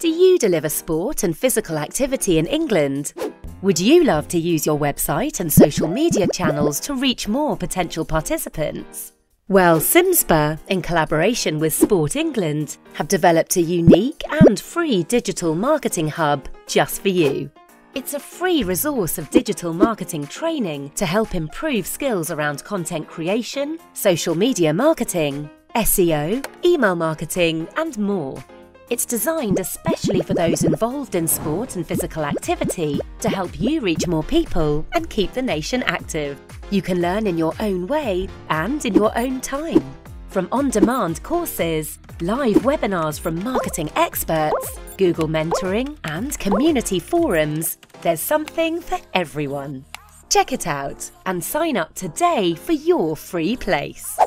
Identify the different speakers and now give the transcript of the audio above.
Speaker 1: Do you deliver sport and physical activity in England? Would you love to use your website and social media channels to reach more potential participants? Well, CIMSPA, in collaboration with Sport England, have developed a unique and free digital marketing hub just for you. It's a free resource of digital marketing training to help improve skills around content creation, social media marketing, SEO, email marketing, and more. It's designed especially for those involved in sport and physical activity to help you reach more people and keep the nation active. You can learn in your own way and in your own time. From on demand courses, live webinars from marketing experts, Google mentoring, and community forums, there's something for everyone. Check it out and sign up today for your free place.